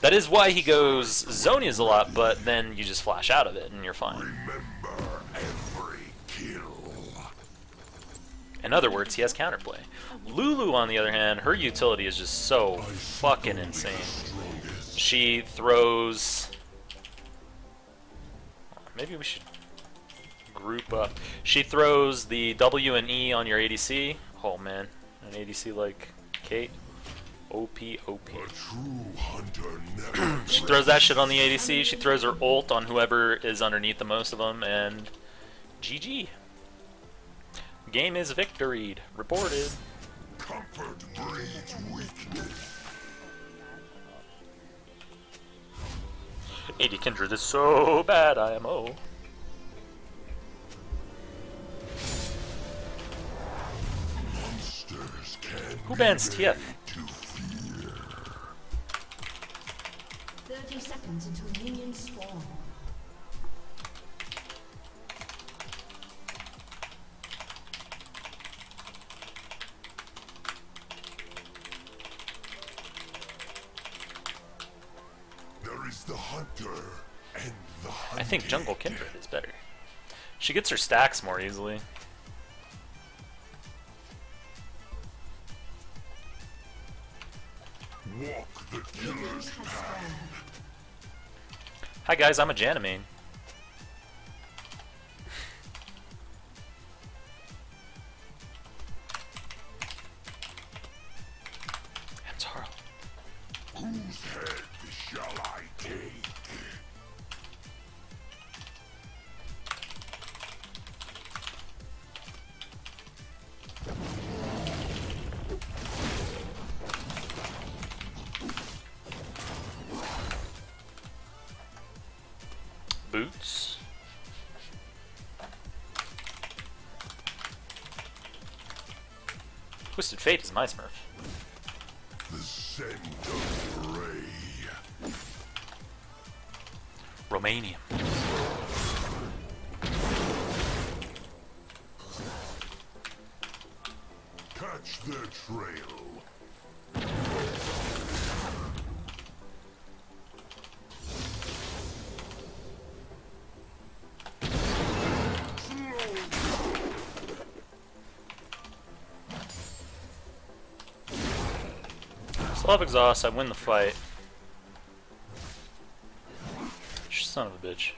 That is why he goes Zhonya's a lot, but then you just flash out of it and you're fine. In other words, he has counterplay. Lulu, on the other hand, her utility is just so fucking insane. She throws... Maybe we should group up. She throws the W and E on your ADC. Oh man, an ADC like Cait. OP, OP. A true hunter never She throws that shit on the ADC. She throws her ult on whoever is underneath the most of them, and GG. Game is victoried. Reported. comfort breeds weakness. AD Kindred is so bad, IMO. Who bans TF? 30 seconds until minions spawn. There is the hunter and the hunted. I think Jungle Kindred is better. She gets her stacks more easily. Walk the killer's path. Hi guys, I'm a Janimane. Romanian. Catch their trail. Have exhaust, I win the fight. Son of a bitch.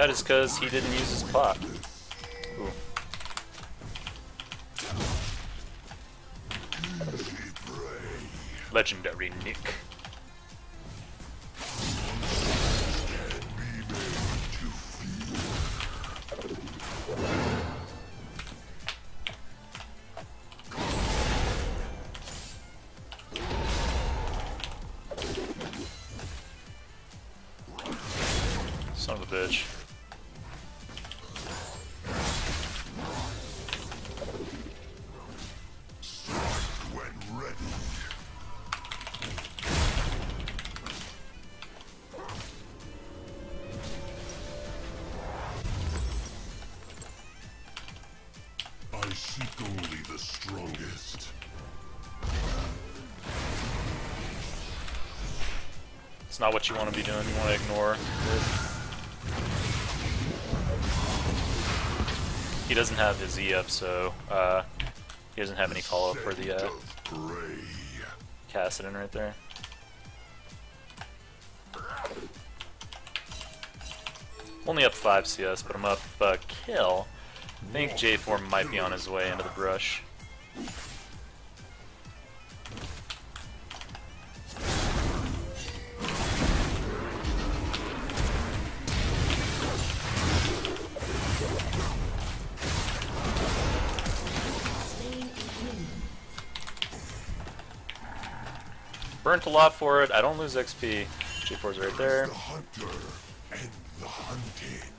That is because he didn't use his pot. Legendary Nick. Not what you want to be doing. You want to ignore. He doesn't have his E up, so uh, he doesn't have any follow up for the uh, prey. Right there. Only up 5 CS, but I'm up uh, kill. I think J4 might be on his way into the brush. Burnt a lot for it. I don't lose XP. J4's right there. The hunter and the hunted.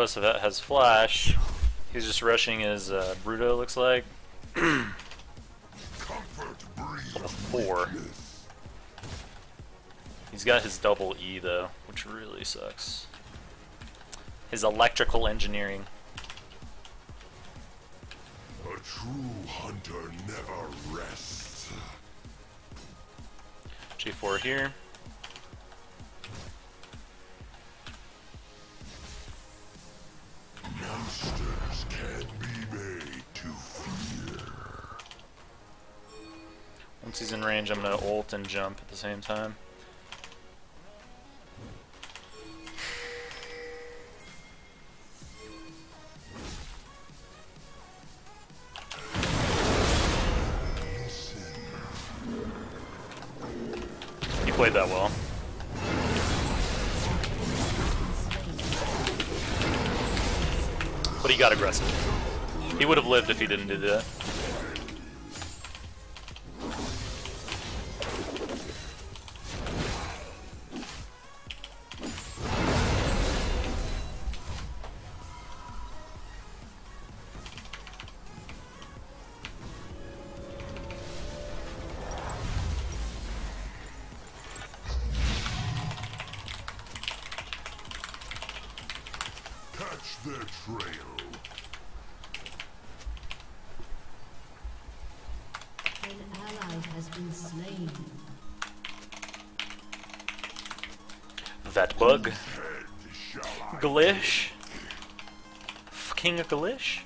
Neither of us have, has flash. He's just rushing his uh, Bruto, looks like. 4. He's got his double E, though, which really sucks. His electrical engineering. A true hunter never rests. J4 here. Monsters can be made to fear. Once he's in range, I'm gonna ult and jump at the same time. Aggressive. He would have lived if he didn't do that. Catch their trail. An ally has been slain. That bug. Head Glish? King of Glish?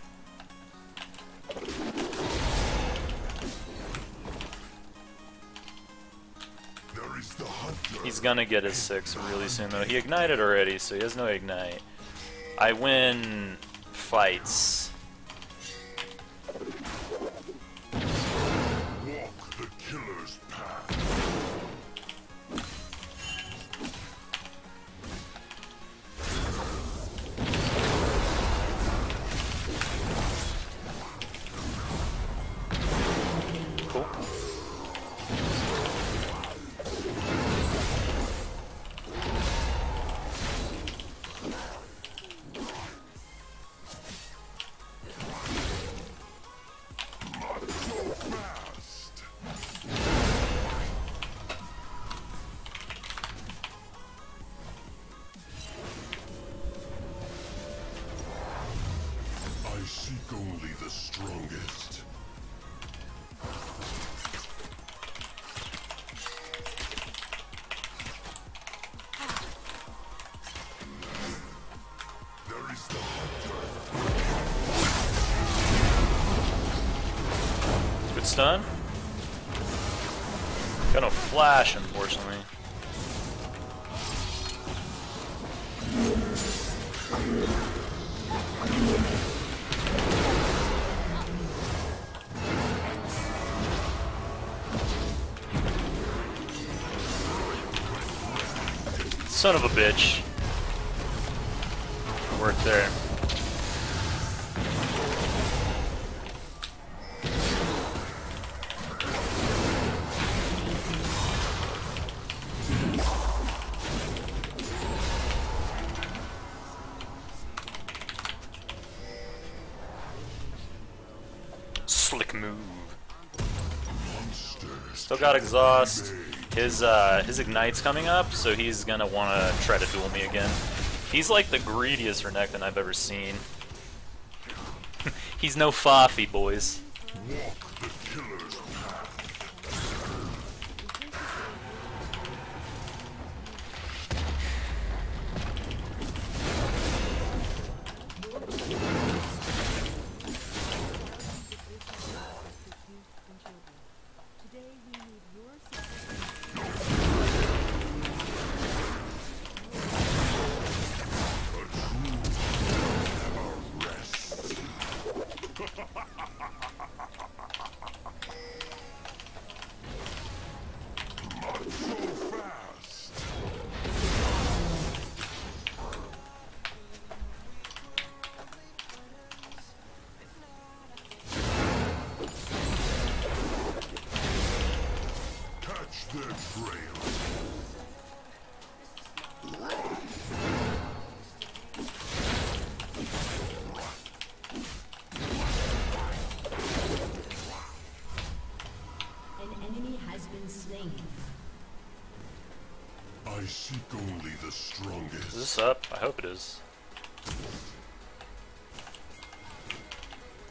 There is the hunter. He's gonna get his six really soon though. He ignited already, so he has no ignite. I win fights. Only the strongest. Good stun. Got no flash, unfortunately. Son of a bitch. Work there. Slick move. Still got exhaust. His uh, his ignite's coming up, so he's gonna want to try to duel me again. He's like the greediest Renekton I've ever seen. he's no Fafi, boys.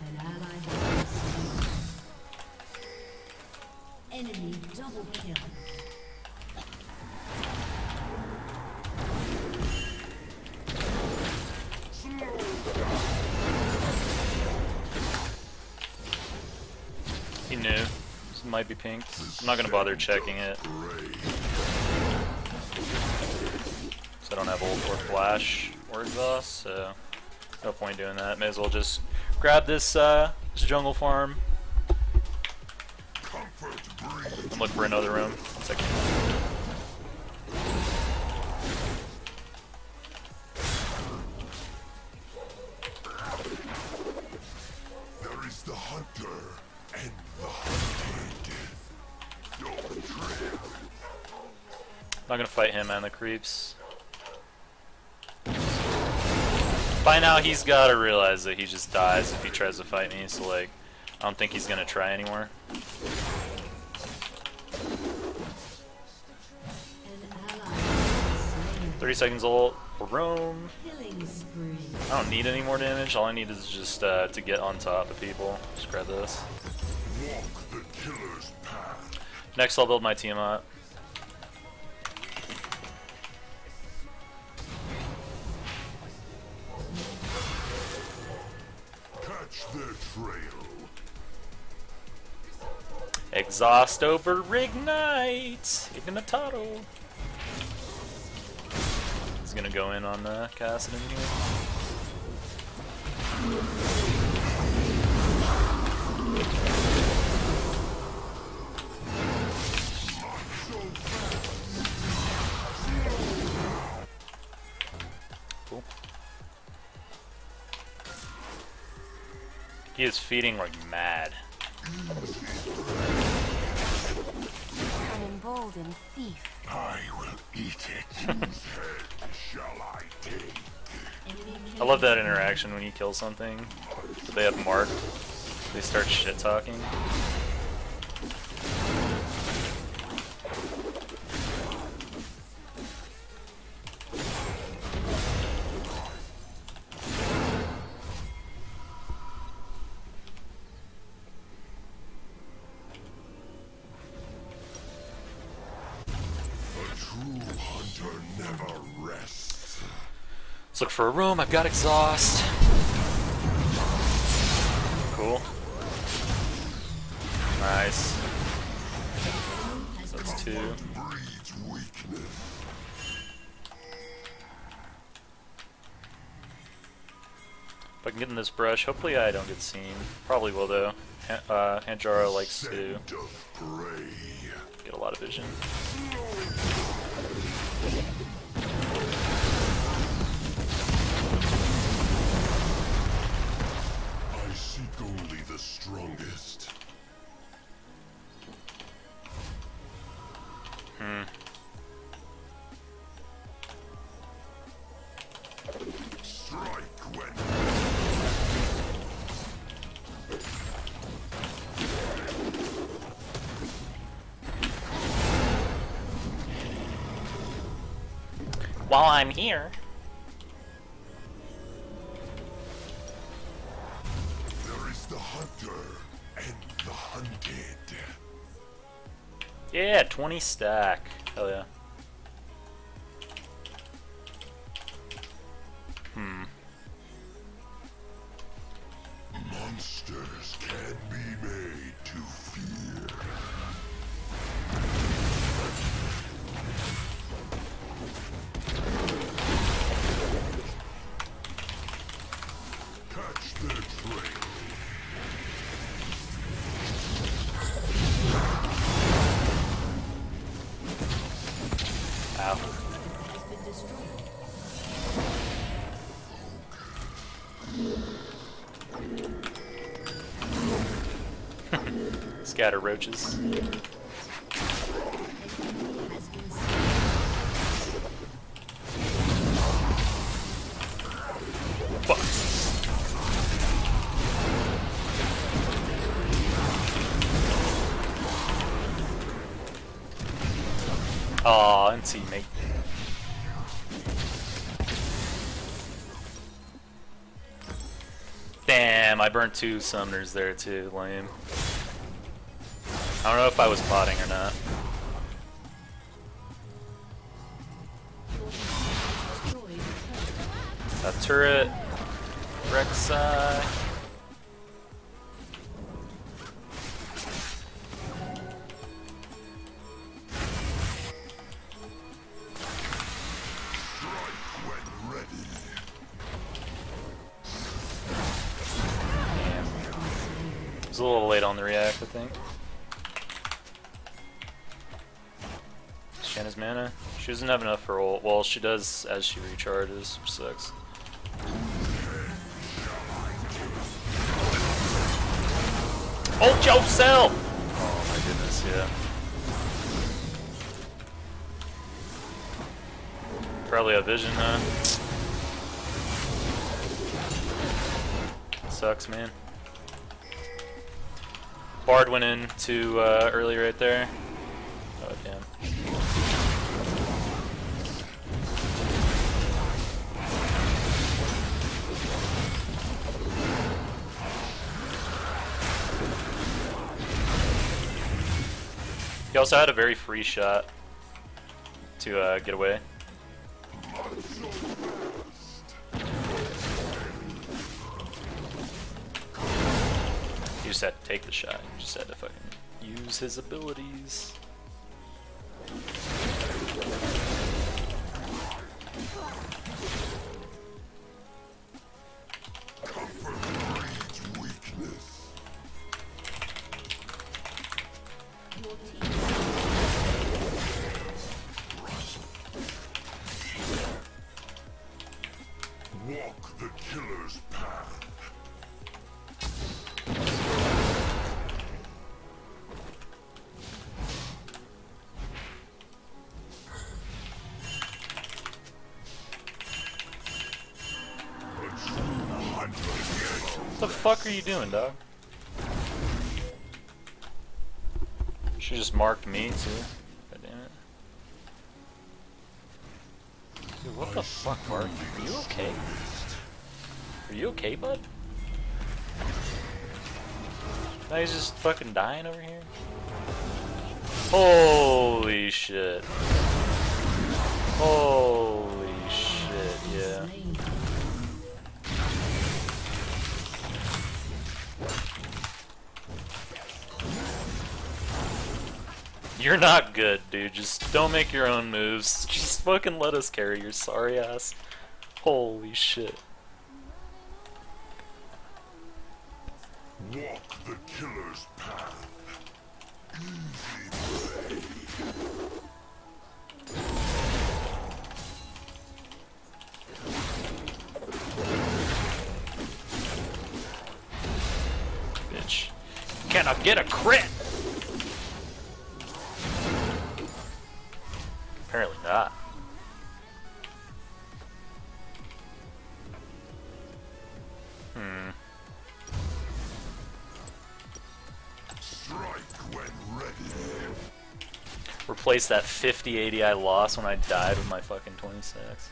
An ally has. Enemy double kill. He knew. This might be pink. I'm not gonna bother checking it. So I don't have ult or flash or exhaust, so no point doing that. May as well just grab this uh, this jungle farm and look for another room. One second. There is the hunter and the hunted. Not gonna fight him and the creeps. By now he's gotta realize that he just dies if he tries to fight me, so like, I don't think he's gonna try anymore. An ally has been 30 seconds ult, roam. I don't need any more damage, all I need is just uh, to get on top of people. Just grab this. Walk the killer's path. Next I'll build my team up. Trail. Exhaust over ignite! Ignitado! He's gonna go in on uh, Cassidy here. He is feeding like mad. An emboldened thief. I will eat it. Shall I take? I love that interaction when you kill something that they have marked. They start shit talking. Look for a room. I've got exhaust. Cool. Nice. That's two. If I can get in this brush, hopefully I don't get seen. Probably will though. Han uh, Hanjaro likes to Scent of prey. get a lot of vision. I'm here. There is the hunter and the hunted. Yeah, 20 stack. Hell yeah. Scatter roaches. Aw, and teammate. Damn, I burnt two summoners there too, lame. I don't know if I was plotting or not. A turret. Rek'Sai. Strike when ready. Damn. It was a little late on the react, I think. Janna's mana. She doesn't have enough for ult. Well, she does as she recharges, which sucks. Ult yourself! Oh my goodness, yeah. Probably a vision, huh? Sucks, man. Bard went in too uh, early right there. He also had a very free shot to uh, get away. He just had to take the shot. He just had to fucking use his abilities. Fuck are you doing, dog? She just marked me too. God damn it. Dude, what the fuck, Mark? Are you okay? Are you okay, bud? Now he's just fucking dying over here. Holy shit. Holy You're not good, dude. Just don't make your own moves. Just fucking let us carry your sorry ass. Holy shit. Walk the killer's path. Easy prey. Bitch. Can I get a crit? Apparently not. Hmm. Strike when ready. Replace that 50 80 I lost when I died with my fucking 26.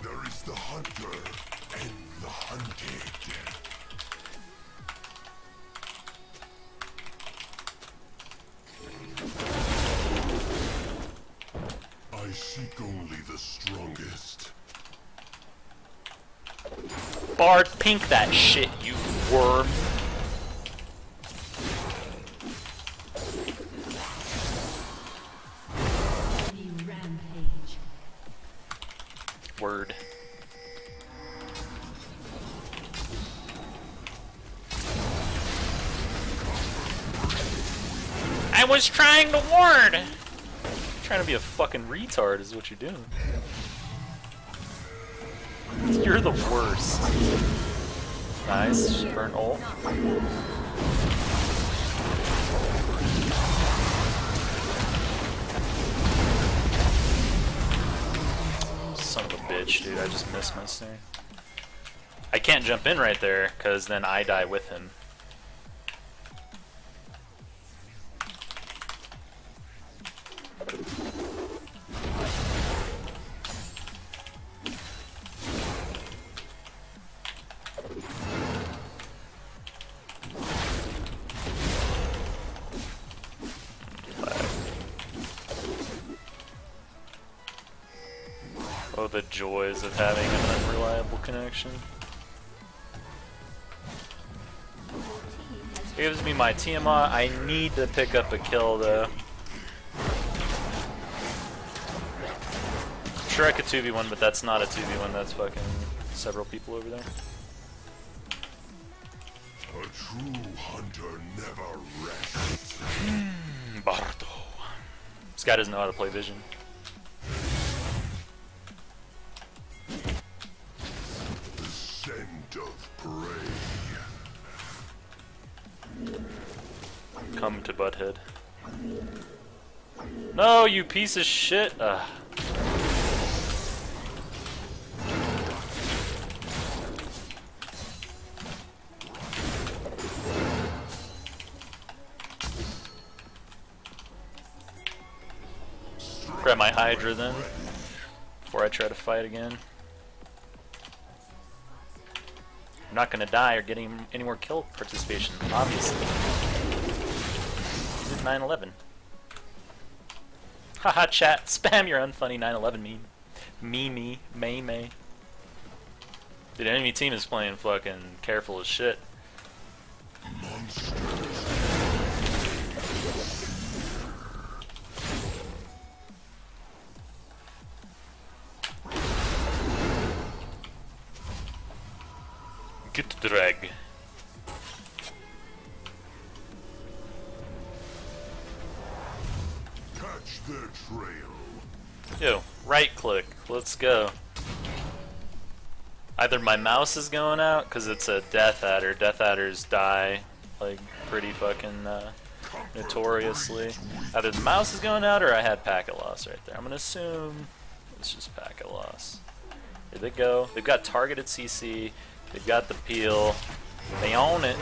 There is the hunter and the hunted. Only the strongest. Bard, pink that shit, you worm. Word. I was trying to ward! Trying to be a fucking retard is what you're doing. You're the worst. Nice, burn ult. Son of a bitch, dude, I just missed my snare. I can't jump in right there, because then I die with him. Oh, the joys of having an unreliable connection. It Gives me my Tiamat. I need to pick up a kill though. I'm Sure, I could 2v1, but that's not a 2v1. That's fucking several people over there. A true hunter never rests. Hmm, Bardo. This guy doesn't know how to play Vision. Butthead. No, you piece of shit! Ugh. Grab my Hydra then, before I try to fight again. I'm not gonna die or get any, any more kill participation, obviously. 9-11. Haha, chat, spam your unfunny 9-11 meme. Me, me, may, may. Dude, enemy team is playing fucking careful as shit. Go. Either my mouse is going out because it's a Death Adder. Death Adders die like pretty fucking uh, notoriously. Either the mouse is going out or I had packet loss right there. I'm gonna assume it's just packet loss. Here they go. They've got targeted CC. They've got the peel. They own it.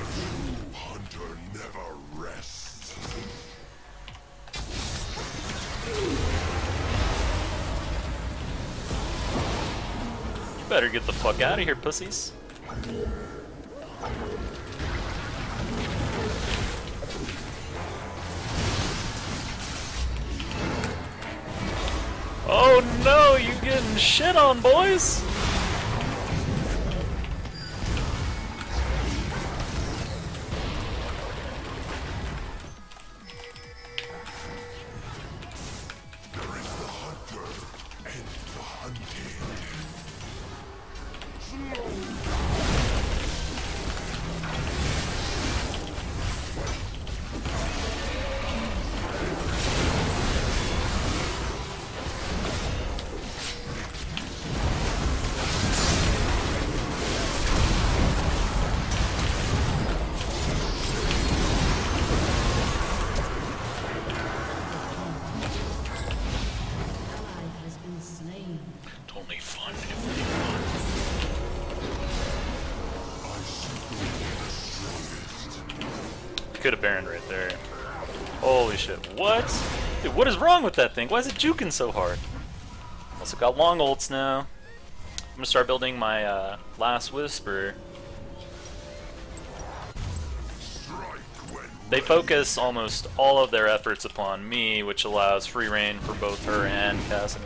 Better get the fuck out of here, pussies. Oh no, you getting shit on, boys! What? Dude, what is wrong with that thing? Why is it juking so hard? Also got long ults now. I'm gonna start building my uh, last whisper. They focus almost all of their efforts upon me, which allows free reign for both her and Cassidy.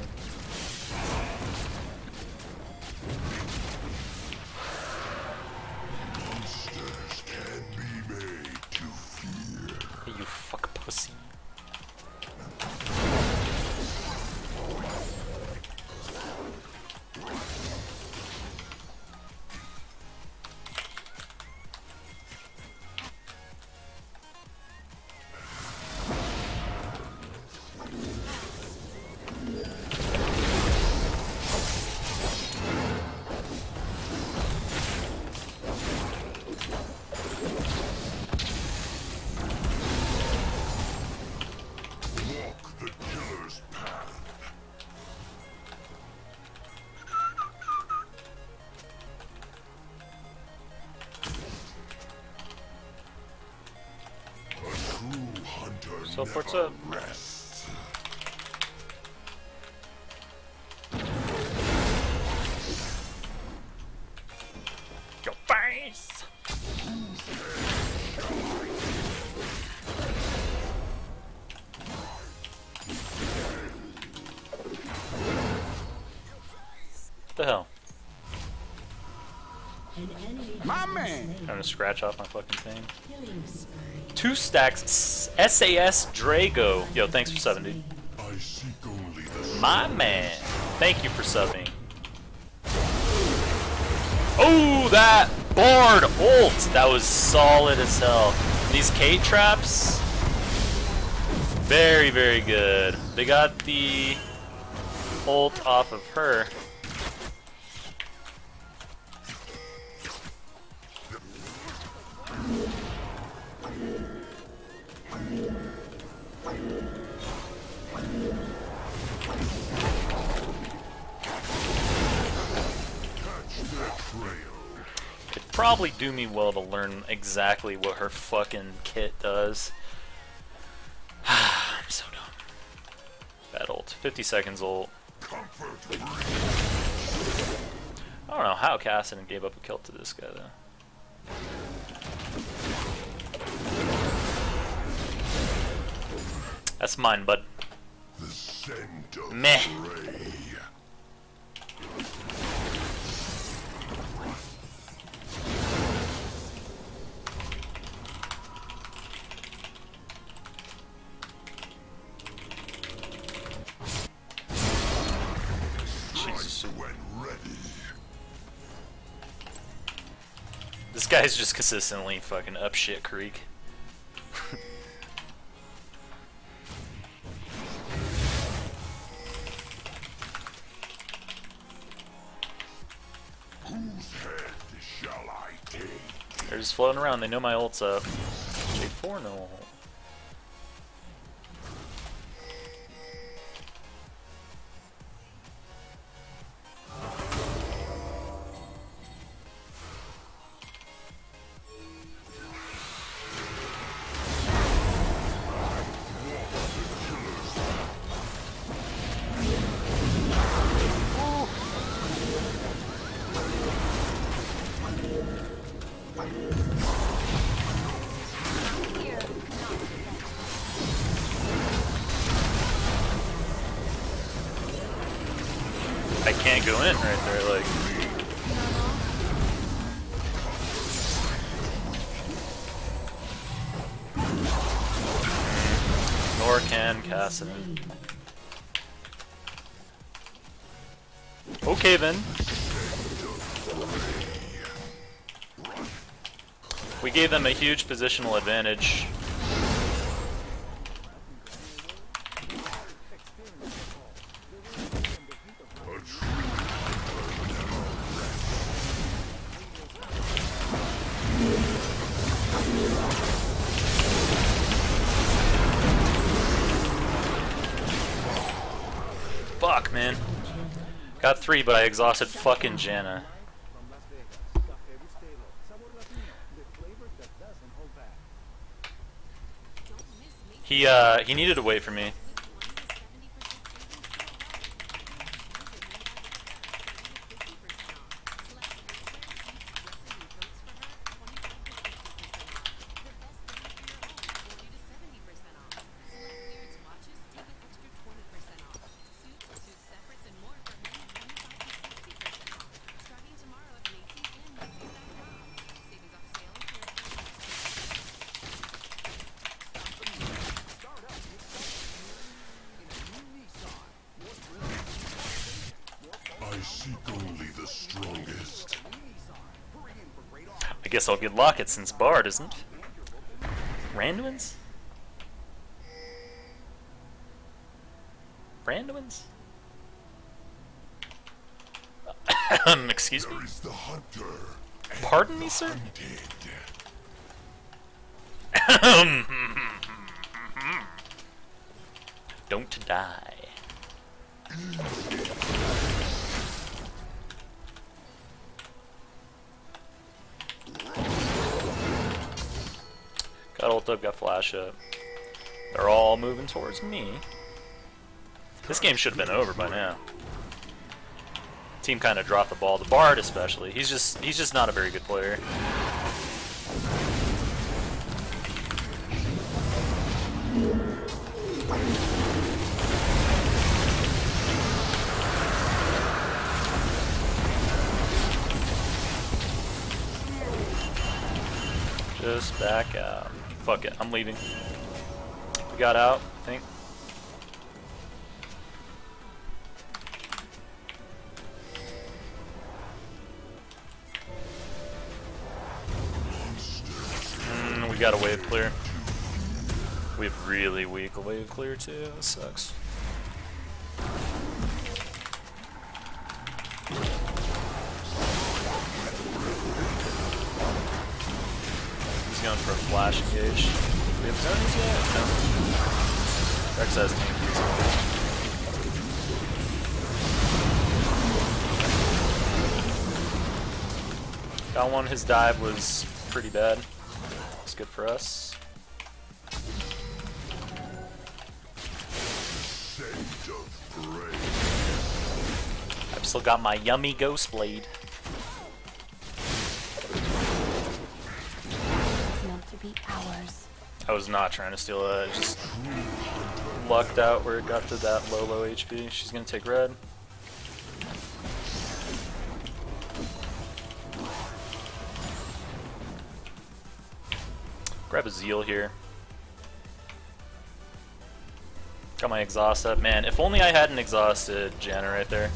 What's up? rests. Your face! What the hell? An enemy My man. Trying to scratch off my fucking thing. Two stacks SAS Drago. Yo, thanks for 70. I seek only the My man. Thank you for subbing. Oh, that Bard ult! That was solid as hell. These Cait traps, very, very good. They got the ult off of her. Probably do me well to learn exactly what her fucking kit does. I'm so dumb. Bad ult. 50 seconds ult. Comfort I don't know how Cassidy gave up a kill to this guy though. That's mine, bud. the scent of Meh. Guy's just consistently fucking up shit creek. They're just floating around. They know my ult's up. J4 no I can't go in right there, like. Nor can Cassidy. Okay then. We gave them a huge positional advantage. but I exhausted fucking Janna. He, uh, he needed to wait for me. Guess I'll get Locket since Bard isn't. Randuin's? Randuin's? Um, Excuse me? The hunter. Pardon me, sir? Don't die. Up, got flash up. They're all moving towards me. This game should have been over by now. Team kind of dropped the ball. The Bard especially. He's just he's just not a very good player. Just back out. Fuck it, I'm leaving. We got out, I think. Mm, we got a wave clear. We have really weak wave clear too. That sucks. For a flash engage. We have zones yet? No. Rex has. Got one, his dive was pretty bad. It's good for us. I've still got my yummy ghost blade. I was not trying to steal that, it just lucked out where it got to that low, low HP. She's gonna take red. Grab a Zeal here. Got my exhaust up. Man, if only I hadn't exhausted Janna right there.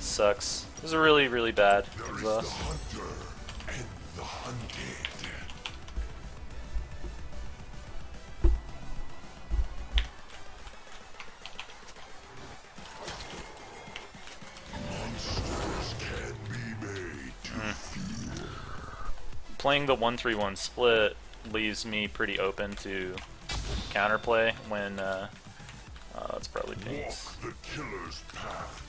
Sucks. This is a really, really bad There is the exhaust. Playing the 1-3-1 split leaves me pretty open to counterplay when uh, uh that's probably Walk the killer's path.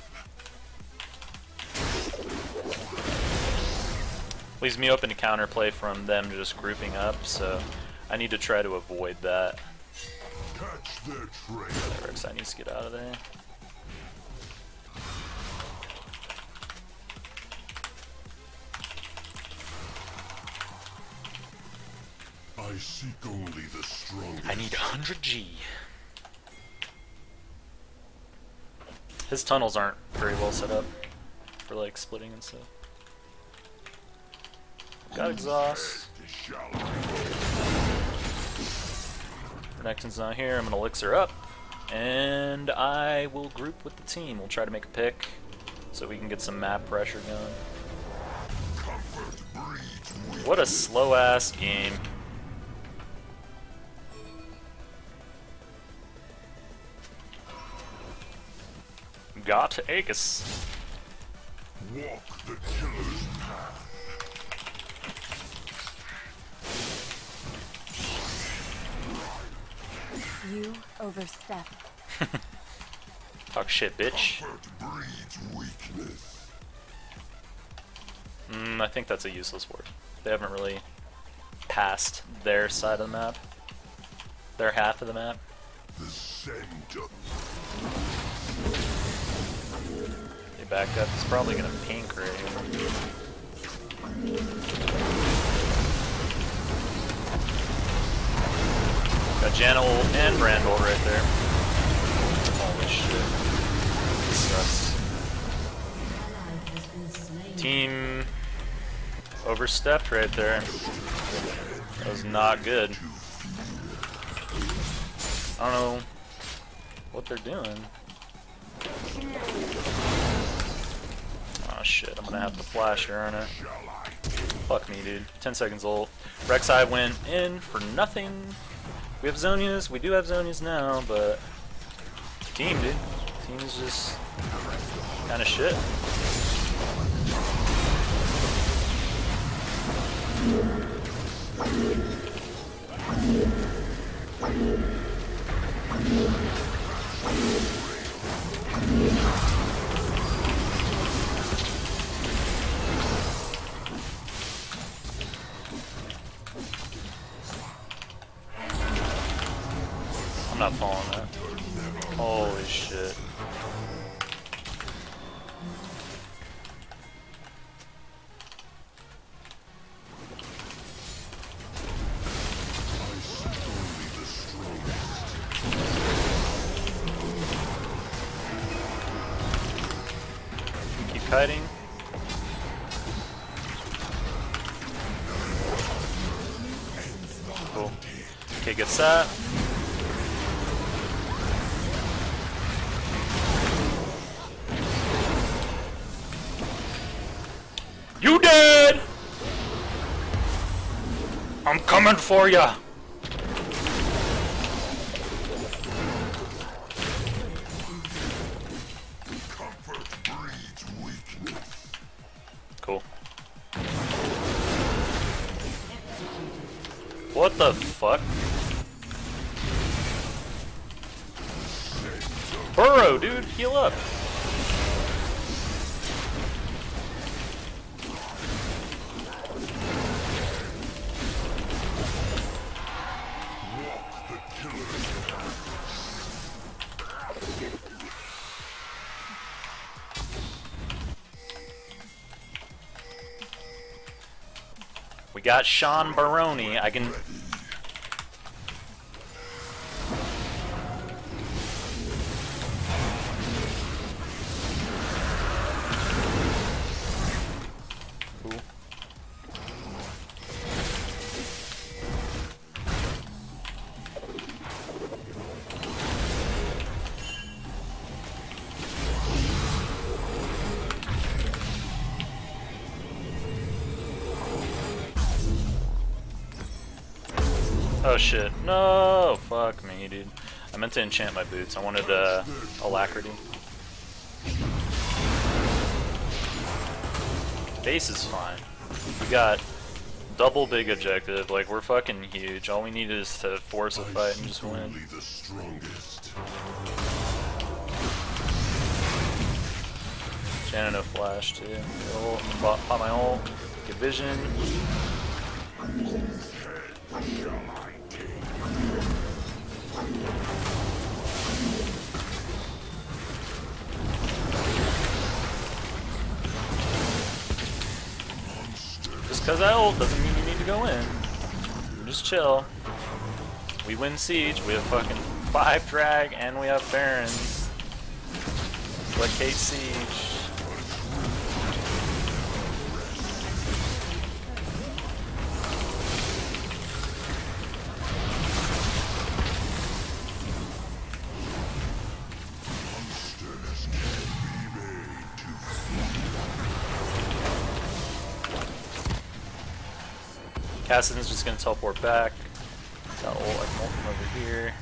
Leaves me open to counterplay from them just grouping up, so I need to try to avoid that. Catch their trail. I need to get out of there. I seek only the strongest. I need 100 G. His tunnels aren't very well set up for like splitting and stuff. Got exhaust. Shall Renekton's not here. I'm gonna elixir up, and I will group with the team. We'll try to make a pick so we can get some map pressure going. Comfort breeds weak. What a slow ass game. Got Aegis. Walk the killer's path. You overstep. Talk shit, bitch. Comfort. Mm, I think that's a useless word. They haven't really passed their side of the map. Their half of the map. The scent of They back up. It's probably gonna pink right here. Got Janna ult and Brand ult right there. Holy shit. Sucks. Team overstepped right there. That was not good. I don't know what they're doing. Shit, I'm gonna have to flash here, aren't I? Fuck me, dude. 10 seconds ult. Rek'Sai went in for nothing. We have Zhonya's, we do have Zhonya's now, but team, dude. Team is just kind of shit. I'm not following that. Holy shit. Keep kiting. Cool. Okay, gets that. I'm coming for ya. Got Sean Baroni. I can. Oh shit. No! Fuck me, dude. I meant to enchant my boots. I wanted uh, alacrity. Base is fine. We got double big objective. Like, we're fucking huge. All we need is to force a fight and just win. The strongest. Shannon no flash too. Ult, Pop, pop my ult. Get vision. I ult doesn't mean you need to go in. Just chill. We win siege. We have fucking five drag and we have barons. Like hate siege. Kassadin's just gonna teleport back. Got ult, I can ult from over here.